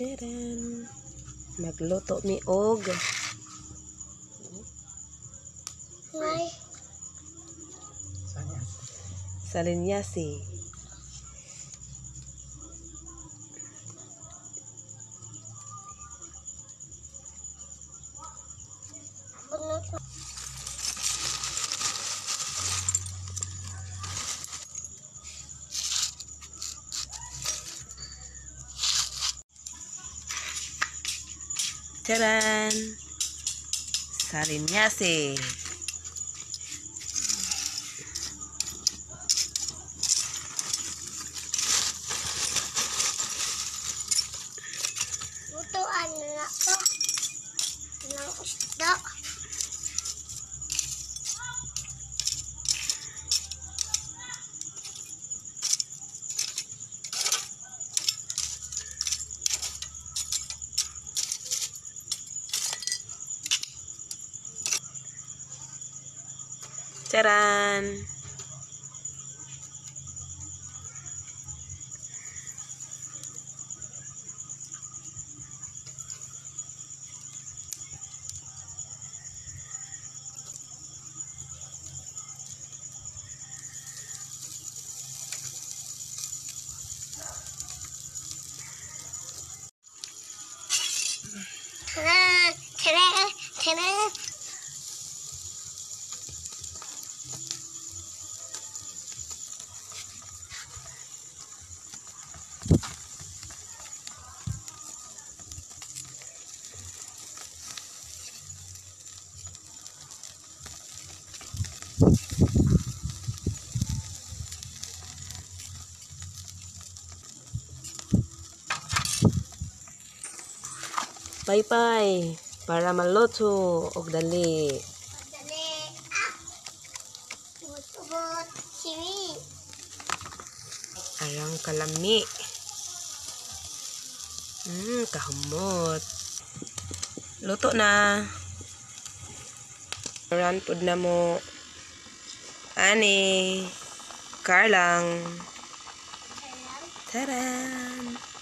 Taran. Magluto mi og Ngay. salinyasi. Taran. Salinyasi. Taran. Paypay. Para maluto og dali. Dali. Ah. Siwi. Arang kalami. Hmm, kahumot. Luto na. Ran pud na mo. Karlang. Ayan. Taran.